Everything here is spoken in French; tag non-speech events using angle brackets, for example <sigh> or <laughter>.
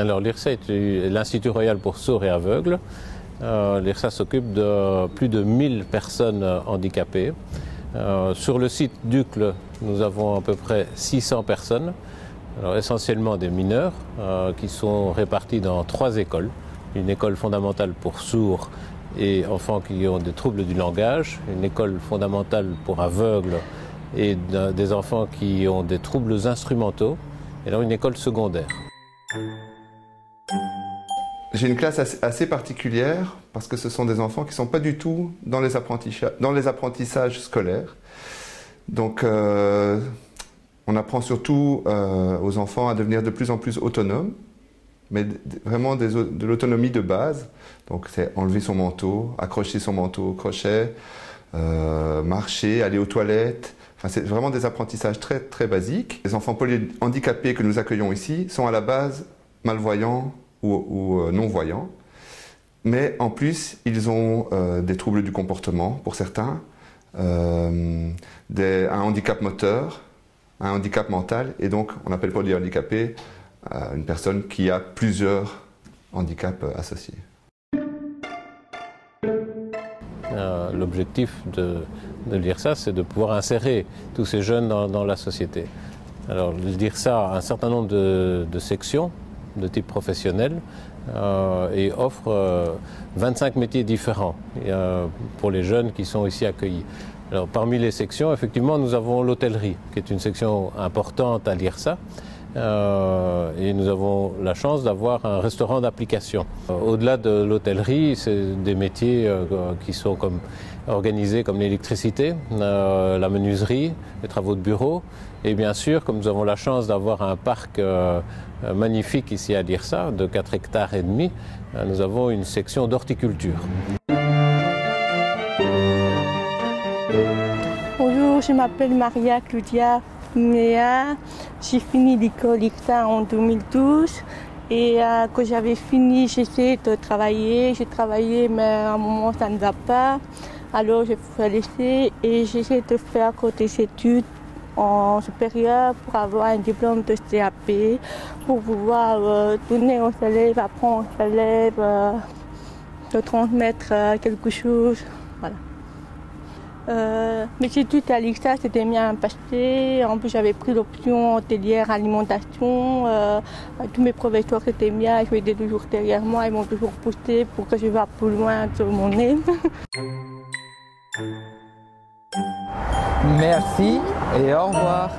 Alors l'IRSA est l'Institut royal pour sourds et aveugles. Euh, L'IRSA s'occupe de plus de 1000 personnes handicapées. Euh, sur le site d'UCLE, nous avons à peu près 600 personnes, essentiellement des mineurs, euh, qui sont répartis dans trois écoles. Une école fondamentale pour sourds et enfants qui ont des troubles du langage, une école fondamentale pour aveugles et des enfants qui ont des troubles instrumentaux, et alors une école secondaire. J'ai une classe assez particulière parce que ce sont des enfants qui ne sont pas du tout dans les, apprentissages, dans les apprentissages scolaires. Donc, euh, on apprend surtout euh, aux enfants à devenir de plus en plus autonomes, mais vraiment de l'autonomie de base. Donc, c'est enlever son manteau, accrocher son manteau au crochet, euh, marcher, aller aux toilettes. Enfin, c'est vraiment des apprentissages très, très basiques. Les enfants polyhandicapés que nous accueillons ici sont à la base malvoyants, ou, euh, non-voyants. Mais en plus, ils ont euh, des troubles du comportement pour certains, euh, un handicap moteur, un handicap mental, et donc on appelle polyhandicapé une personne qui a plusieurs handicaps associés. L'objectif de, de dire ça, c'est de pouvoir insérer tous ces jeunes dans, la société. Alors, dire ça a un certain nombre de sections de type professionnel euh, et offre 25 euh, métiers différents pour les jeunes qui sont ici accueillis. Alors, parmi les sections, effectivement, nous avons l'hôtellerie, qui est une section importante à l'IRSA. Euh, et nous avons la chance d'avoir un restaurant d'application. Au-delà de l'hôtellerie, c'est des métiers qui sont comme organisés comme l'électricité, la menuiserie, les travaux de bureau, et bien sûr, comme nous avons la chance d'avoir un parc euh, magnifique ici à dire ça, de 4 hectares et demi, euh, nous avons une section d'horticulture. Bonjour, je m'appelle Maria Claudia Mea. J'ai fini l'école ICTA en 2012. Et euh, quand j'avais fini, j'essayais de travailler. J'ai travaillé, mais à un moment, ça ne va pas. Alors, j'ai fait laisser et j'essaie de faire côté études en supérieur pour avoir un diplôme de CAP, pour pouvoir euh, donner aux élèves, apprendre aux élèves, euh, de transmettre quelque chose. Voilà. Mes études à l'IXA c'était bien passé. En plus, j'avais pris l'option hôtelière alimentation. tous mes professeurs étaient bien. Ils étaient toujours derrière moi. Ils m'ont toujours poussé pour que je vá plus loin de mon aime. <laughs> Merci et au revoir.